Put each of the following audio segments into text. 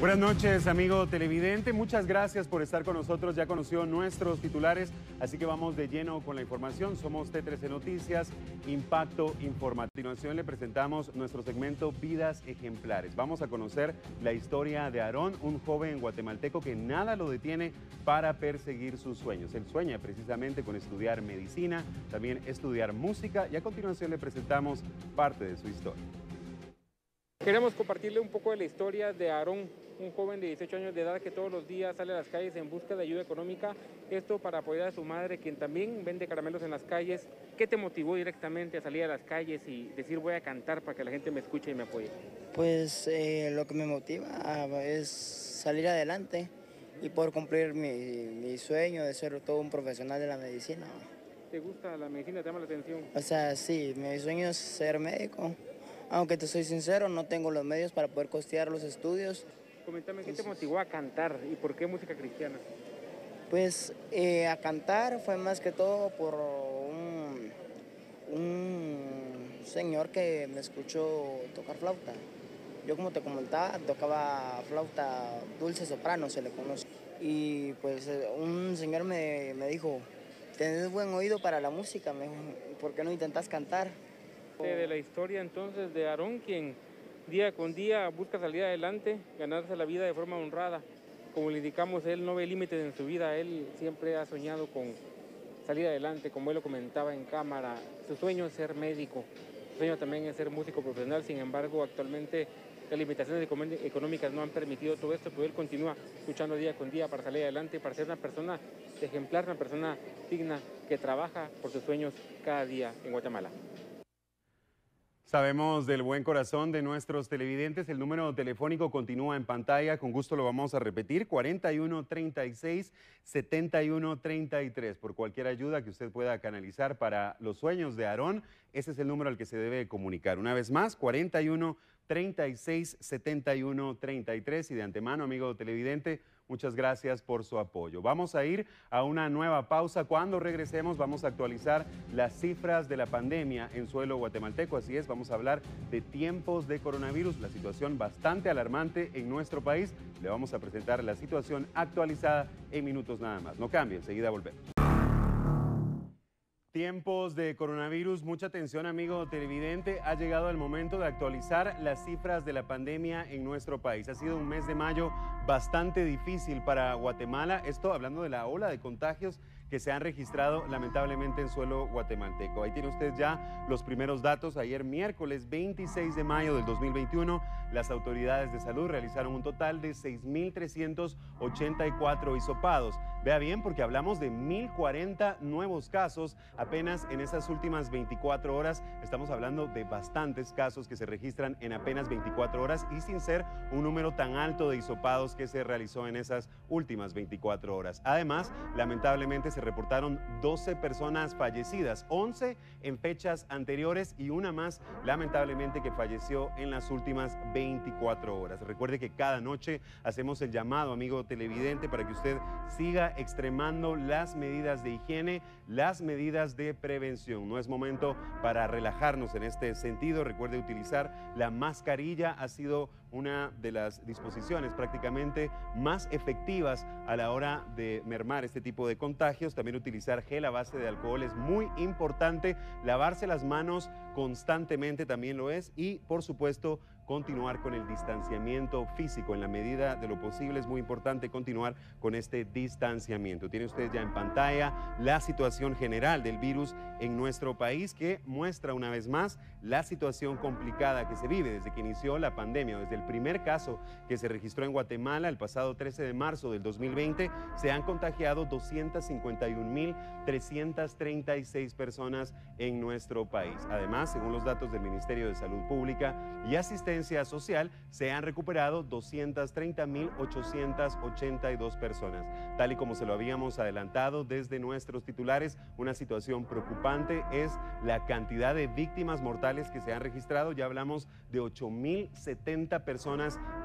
Buenas noches, amigo televidente. Muchas gracias por estar con nosotros. Ya conoció nuestros titulares, así que vamos de lleno con la información. Somos T13 Noticias, Impacto Informativo. A continuación le presentamos nuestro segmento Vidas Ejemplares. Vamos a conocer la historia de Aarón, un joven guatemalteco que nada lo detiene para perseguir sus sueños. Él sueña precisamente con estudiar medicina, también estudiar música y a continuación le presentamos parte de su historia. Queremos compartirle un poco de la historia de Aarón, un joven de 18 años de edad que todos los días sale a las calles en busca de ayuda económica, esto para apoyar a su madre, quien también vende caramelos en las calles. ¿Qué te motivó directamente a salir a las calles y decir voy a cantar para que la gente me escuche y me apoye? Pues eh, lo que me motiva es salir adelante y poder cumplir mi, mi sueño de ser todo un profesional de la medicina. ¿Te gusta la medicina? ¿Te llama la atención? O sea, sí, mi sueño es ser médico. Aunque te soy sincero, no tengo los medios para poder costear los estudios. Coméntame, ¿qué te motivó a cantar y por qué música cristiana? Pues eh, a cantar fue más que todo por un, un señor que me escuchó tocar flauta. Yo como te comentaba, tocaba flauta dulce soprano, se le conoce. Y pues eh, un señor me, me dijo, tenés buen oído para la música, me dijo, ¿por qué no intentas cantar? De la historia entonces de Aarón, quien día con día busca salir adelante, ganarse la vida de forma honrada. Como le indicamos, él no ve límites en su vida, él siempre ha soñado con salir adelante, como él lo comentaba en cámara. Su sueño es ser médico, su sueño también es ser músico profesional, sin embargo, actualmente las limitaciones económicas no han permitido todo esto, pero él continúa luchando día con día para salir adelante, para ser una persona ejemplar, una persona digna que trabaja por sus sueños cada día en Guatemala. Sabemos del buen corazón de nuestros televidentes. El número telefónico continúa en pantalla. Con gusto lo vamos a repetir. 4136 7133. Por cualquier ayuda que usted pueda canalizar para los sueños de Aarón, ese es el número al que se debe comunicar. Una vez más, 41 36 71 33. Y de antemano, amigo televidente, muchas gracias por su apoyo. Vamos a ir a una nueva pausa. Cuando regresemos, vamos a actualizar las cifras de la pandemia en suelo guatemalteco. Así es, vamos a hablar de tiempos de coronavirus, la situación bastante alarmante en nuestro país. Le vamos a presentar la situación actualizada en minutos nada más. No cambie, enseguida volvemos. Tiempos de coronavirus, mucha atención amigo televidente, ha llegado el momento de actualizar las cifras de la pandemia en nuestro país. Ha sido un mes de mayo bastante difícil para Guatemala, esto hablando de la ola de contagios que se han registrado lamentablemente en suelo guatemalteco. Ahí tiene usted ya los primeros datos. Ayer miércoles 26 de mayo del 2021, las autoridades de salud realizaron un total de 6.384 hisopados. Vea bien porque hablamos de 1.040 nuevos casos apenas en esas últimas 24 horas. Estamos hablando de bastantes casos que se registran en apenas 24 horas y sin ser un número tan alto de hisopados que se realizó en esas últimas 24 horas. Además, lamentablemente se reportaron 12 personas fallecidas, 11 en fechas anteriores y una más lamentablemente que falleció en las últimas 24 horas. Recuerde que cada noche hacemos el llamado, amigo televidente, para que usted siga extremando las medidas de higiene, las medidas de prevención. No es momento para relajarnos en este sentido. Recuerde utilizar la mascarilla, ha sido una de las disposiciones prácticamente más efectivas a la hora de mermar este tipo de contagios. También utilizar gel a base de alcohol es muy importante. Lavarse las manos constantemente también lo es. Y por supuesto continuar con el distanciamiento físico. En la medida de lo posible es muy importante continuar con este distanciamiento. Tiene usted ya en pantalla la situación general del virus en nuestro país que muestra una vez más la situación complicada que se vive desde que inició la pandemia. Desde el primer caso que se registró en Guatemala el pasado 13 de marzo del 2020 se han contagiado 251.336 personas en nuestro país. Además, según los datos del Ministerio de Salud Pública y Asistencia social se han recuperado 230.882 personas. Tal y como se lo habíamos adelantado desde nuestros titulares, una situación preocupante es la cantidad de víctimas mortales que se han registrado. Ya hablamos de 8.070 personas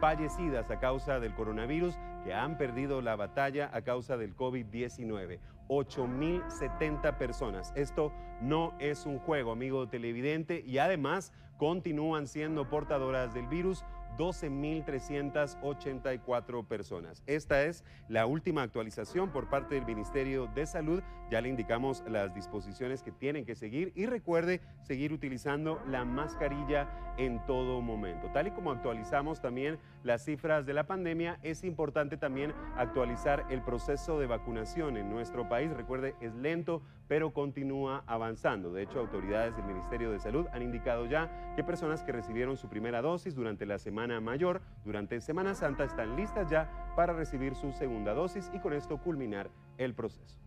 fallecidas a causa del coronavirus que han perdido la batalla a causa del COVID-19. 8.070 personas. Esto no es un juego, amigo televidente, y además continúan siendo portadoras del virus 12.384 personas. Esta es la última actualización por parte del Ministerio de Salud. Ya le indicamos las disposiciones que tienen que seguir y recuerde seguir utilizando la mascarilla en todo momento. Tal y como actualizamos también las cifras de la pandemia, es importante también actualizar el proceso de vacunación en nuestro país. Recuerde, es lento, pero continúa avanzando. De hecho, autoridades del Ministerio de Salud han indicado ya que personas que recibieron su primera dosis durante la semana mayor, durante Semana Santa, están listas ya para recibir su segunda dosis y con esto culminar el proceso.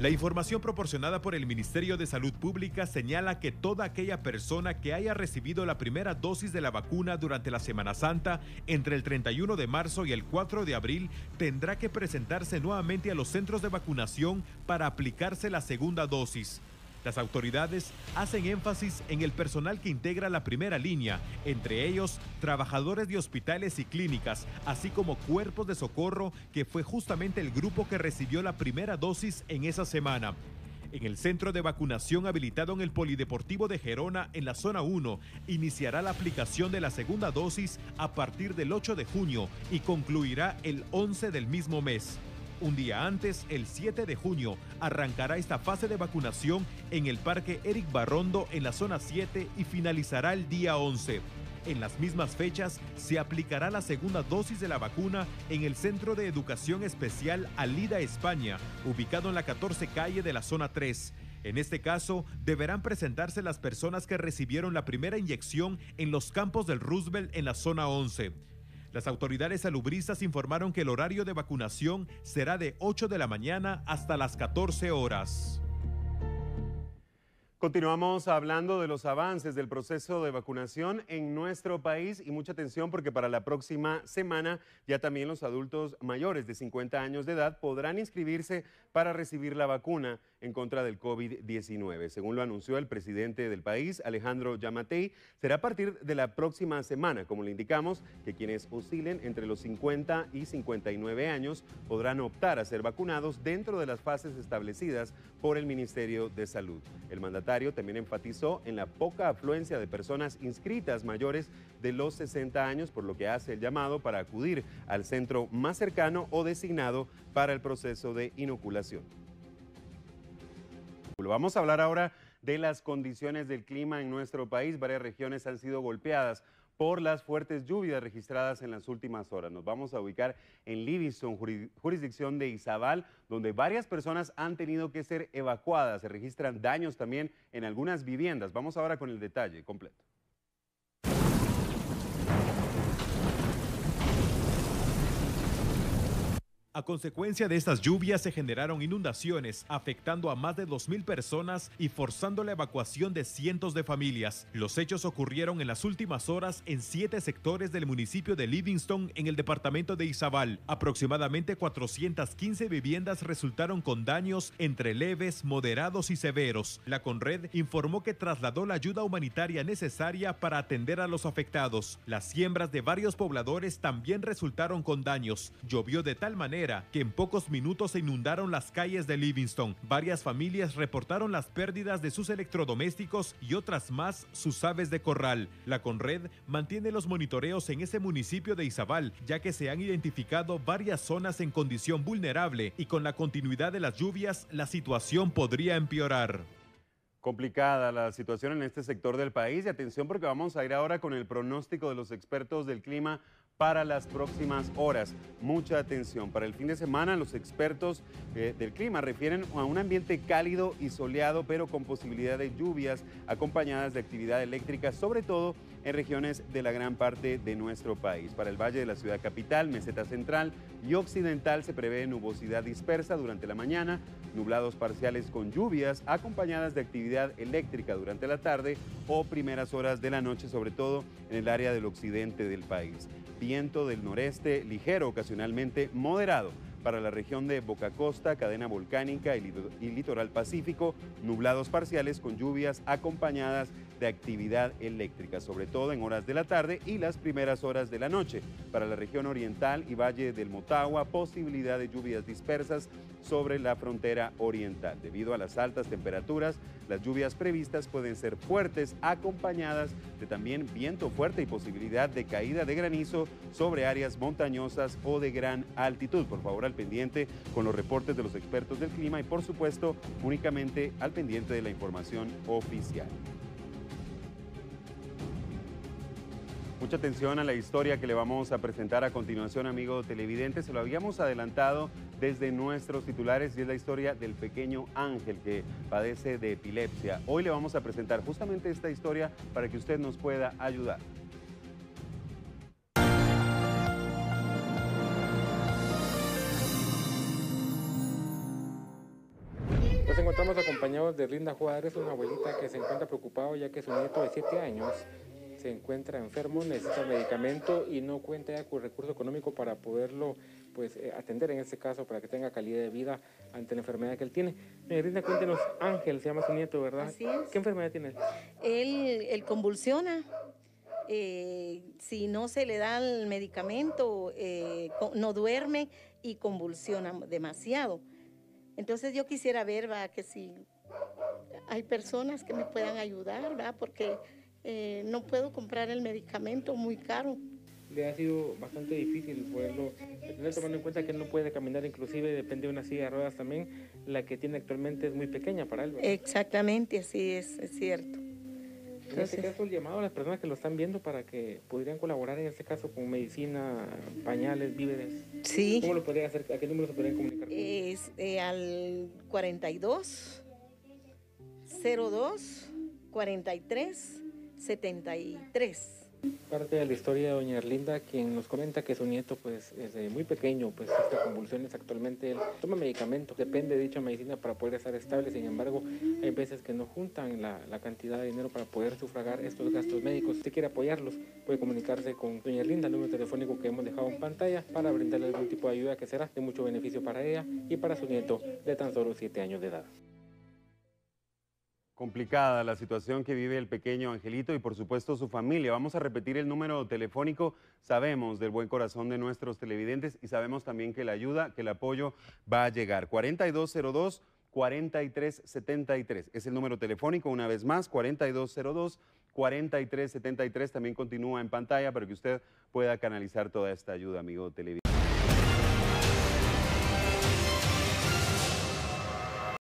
La información proporcionada por el Ministerio de Salud Pública señala que toda aquella persona que haya recibido la primera dosis de la vacuna durante la Semana Santa entre el 31 de marzo y el 4 de abril tendrá que presentarse nuevamente a los centros de vacunación para aplicarse la segunda dosis. Las autoridades hacen énfasis en el personal que integra la primera línea, entre ellos trabajadores de hospitales y clínicas, así como cuerpos de socorro, que fue justamente el grupo que recibió la primera dosis en esa semana. En el centro de vacunación habilitado en el Polideportivo de Gerona, en la zona 1, iniciará la aplicación de la segunda dosis a partir del 8 de junio y concluirá el 11 del mismo mes. Un día antes, el 7 de junio, arrancará esta fase de vacunación en el Parque Eric Barrondo en la zona 7 y finalizará el día 11. En las mismas fechas se aplicará la segunda dosis de la vacuna en el Centro de Educación Especial Alida España, ubicado en la 14 calle de la zona 3. En este caso, deberán presentarse las personas que recibieron la primera inyección en los campos del Roosevelt en la zona 11. Las autoridades salubristas informaron que el horario de vacunación será de 8 de la mañana hasta las 14 horas. Continuamos hablando de los avances del proceso de vacunación en nuestro país y mucha atención porque para la próxima semana ya también los adultos mayores de 50 años de edad podrán inscribirse para recibir la vacuna en contra del COVID-19. Según lo anunció el presidente del país, Alejandro Yamatei, será a partir de la próxima semana, como le indicamos, que quienes oscilen entre los 50 y 59 años podrán optar a ser vacunados dentro de las fases establecidas por el Ministerio de Salud. El mandatario también enfatizó en la poca afluencia de personas inscritas mayores de los 60 años, por lo que hace el llamado para acudir al centro más cercano o designado para el proceso de inoculación. Vamos a hablar ahora de las condiciones del clima en nuestro país. Varias regiones han sido golpeadas por las fuertes lluvias registradas en las últimas horas. Nos vamos a ubicar en Livingston, jurisdicción de Izabal, donde varias personas han tenido que ser evacuadas. Se registran daños también en algunas viviendas. Vamos ahora con el detalle completo. A consecuencia de estas lluvias se generaron inundaciones, afectando a más de 2.000 personas y forzando la evacuación de cientos de familias. Los hechos ocurrieron en las últimas horas en siete sectores del municipio de Livingston, en el departamento de Izabal. Aproximadamente 415 viviendas resultaron con daños entre leves, moderados y severos. La Conred informó que trasladó la ayuda humanitaria necesaria para atender a los afectados. Las siembras de varios pobladores también resultaron con daños. Llovió de tal manera que en pocos minutos se inundaron las calles de Livingston. Varias familias reportaron las pérdidas de sus electrodomésticos y otras más sus aves de corral. La Conred mantiene los monitoreos en ese municipio de Izabal, ya que se han identificado varias zonas en condición vulnerable y con la continuidad de las lluvias la situación podría empeorar. Complicada la situación en este sector del país y atención porque vamos a ir ahora con el pronóstico de los expertos del clima para las próximas horas. Mucha atención. Para el fin de semana, los expertos eh, del clima refieren a un ambiente cálido y soleado, pero con posibilidad de lluvias acompañadas de actividad eléctrica, sobre todo en regiones de la gran parte de nuestro país. Para el Valle de la Ciudad Capital, Meseta Central y Occidental se prevé nubosidad dispersa durante la mañana, nublados parciales con lluvias acompañadas de actividad eléctrica durante la tarde o primeras horas de la noche, sobre todo en el área del occidente del país. Viento del noreste ligero, ocasionalmente moderado para la región de Boca Costa, cadena volcánica y, litoral pacífico, nublados parciales con lluvias acompañadas de actividad eléctrica, sobre todo en horas de la tarde y las primeras horas de la noche. Para la región oriental y Valle del Motagua, posibilidad de lluvias dispersas sobre la frontera oriental. Debido a las altas temperaturas, las lluvias previstas pueden ser fuertes, acompañadas de también viento fuerte y posibilidad de caída de granizo sobre áreas montañosas o de gran altitud. Por favor, al pendiente con los reportes de los expertos del clima y, por supuesto, únicamente al pendiente de la información oficial. Mucha atención a la historia que le vamos a presentar a continuación, amigo televidente. Se lo habíamos adelantado desde nuestros titulares y es la historia del pequeño Ángel que padece de epilepsia. Hoy le vamos a presentar justamente esta historia para que usted nos pueda ayudar. Nos encontramos acompañados de Linda Juárez, una abuelita que se encuentra preocupado ya que su nieto de 7 años se encuentra enfermo, necesita medicamento y no cuenta ya con recurso económico para poderlo pues, eh, atender en este caso, para que tenga calidad de vida ante la enfermedad que él tiene. Doña cuéntenos, Ángel se llama su nieto, ¿verdad? Así es. ¿Qué enfermedad tiene él? Él, él convulsiona. Eh, si no se le da el medicamento, eh, no duerme y convulsiona demasiado. Entonces yo quisiera ver, va, que si hay personas que me puedan ayudar, va, porque eh, no puedo comprar el medicamento muy caro. Le ha sido bastante difícil poderlo tener, tomando en cuenta que él no puede caminar, inclusive depende de una silla de ruedas también, la que tiene actualmente es muy pequeña para él. Exactamente, así es, es cierto. En este caso, el llamado a las personas que lo están viendo para que pudieran colaborar en este caso con medicina, pañales, víveres. Sí. ¿Cómo lo podrían hacer? ¿A qué número se podrían comunicar? Es eh, al 42 02 43 73. Parte de la historia de doña Erlinda, quien nos comenta que su nieto, pues, desde muy pequeño, pues, está convulsiones actualmente. Él toma medicamentos, depende de dicha medicina para poder estar estable. Sin embargo, hay veces que no juntan la, cantidad de dinero para poder sufragar estos gastos médicos. Si quiere apoyarlos, puede comunicarse con doña Erlinda, el número telefónico que hemos dejado en pantalla, para brindarle algún tipo de ayuda que será de mucho beneficio para ella y para su nieto de tan solo 7 años de edad. Complicada la situación que vive el pequeño Angelito y por supuesto su familia. Vamos a repetir el número telefónico. Sabemos del buen corazón de nuestros televidentes y sabemos también que la ayuda, que el apoyo va a llegar. 4202 4373 es el número telefónico una vez más 4202 4373 también continúa en pantalla para que usted pueda canalizar toda esta ayuda, amigo televidente.